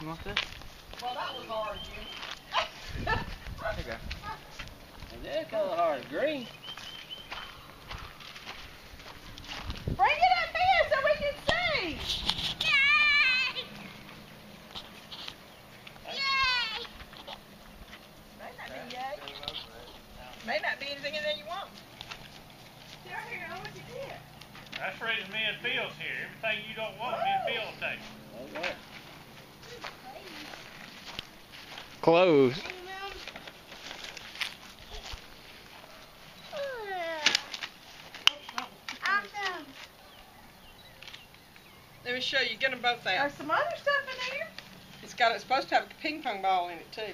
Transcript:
You want this? Well, that was hard, Jim. There you go. That's kind of hard. Green. Bring it up here so we can see. May not be yay. May not be anything in there you want. See, I figured out what you did. That's the reason me and Phil's here. Everything you don't want, me and Phil will take. Okay. Close. Let me show you. Get them both out. There's some other stuff in there. It's got. It's supposed to have a ping pong ball in it too.